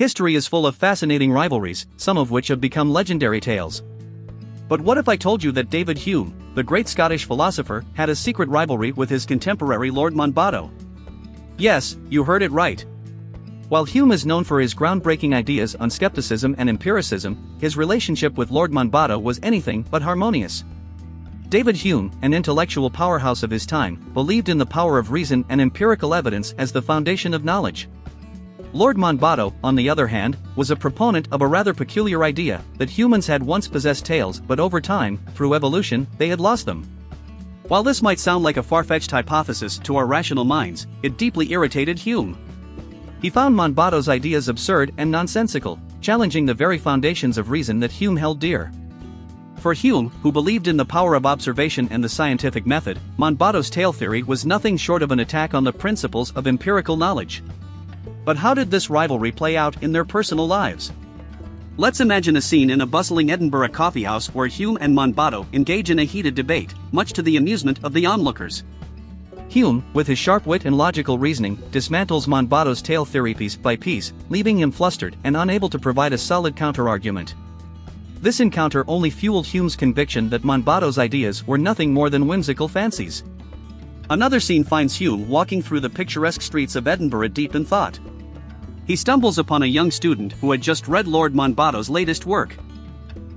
History is full of fascinating rivalries, some of which have become legendary tales. But what if I told you that David Hume, the great Scottish philosopher, had a secret rivalry with his contemporary Lord Monboddo? Yes, you heard it right. While Hume is known for his groundbreaking ideas on skepticism and empiricism, his relationship with Lord Monboddo was anything but harmonious. David Hume, an intellectual powerhouse of his time, believed in the power of reason and empirical evidence as the foundation of knowledge. Lord Monboddo, on the other hand, was a proponent of a rather peculiar idea that humans had once possessed tails but over time, through evolution, they had lost them. While this might sound like a far-fetched hypothesis to our rational minds, it deeply irritated Hume. He found Monboddo's ideas absurd and nonsensical, challenging the very foundations of reason that Hume held dear. For Hume, who believed in the power of observation and the scientific method, Monboddo's tail theory was nothing short of an attack on the principles of empirical knowledge. But how did this rivalry play out in their personal lives? Let's imagine a scene in a bustling Edinburgh coffeehouse where Hume and Monboddo engage in a heated debate, much to the amusement of the onlookers. Hume, with his sharp wit and logical reasoning, dismantles Monboddo's tail theory piece by piece, leaving him flustered and unable to provide a solid counterargument. This encounter only fueled Hume's conviction that Monboddo's ideas were nothing more than whimsical fancies. Another scene finds Hume walking through the picturesque streets of Edinburgh deep in thought. He stumbles upon a young student who had just read Lord Monboddo's latest work.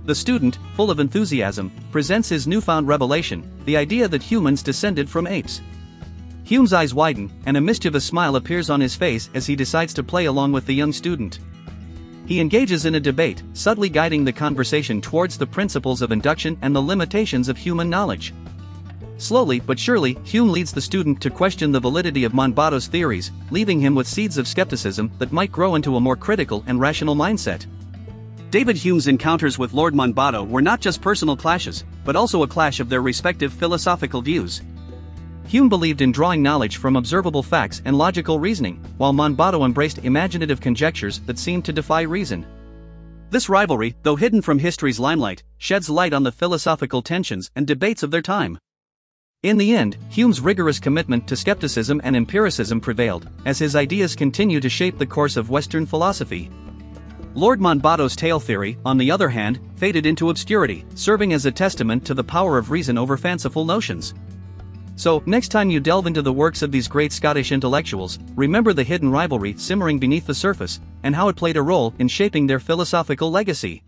The student, full of enthusiasm, presents his newfound revelation, the idea that humans descended from apes. Hume's eyes widen, and a mischievous smile appears on his face as he decides to play along with the young student. He engages in a debate, subtly guiding the conversation towards the principles of induction and the limitations of human knowledge. Slowly but surely, Hume leads the student to question the validity of Monboddo's theories, leaving him with seeds of skepticism that might grow into a more critical and rational mindset. David Hume's encounters with Lord Monboddo were not just personal clashes, but also a clash of their respective philosophical views. Hume believed in drawing knowledge from observable facts and logical reasoning, while Monboddo embraced imaginative conjectures that seemed to defy reason. This rivalry, though hidden from history's limelight, sheds light on the philosophical tensions and debates of their time. In the end, Hume's rigorous commitment to skepticism and empiricism prevailed, as his ideas continue to shape the course of Western philosophy. Lord Monboddo's tail theory, on the other hand, faded into obscurity, serving as a testament to the power of reason over fanciful notions. So, next time you delve into the works of these great Scottish intellectuals, remember the hidden rivalry simmering beneath the surface, and how it played a role in shaping their philosophical legacy.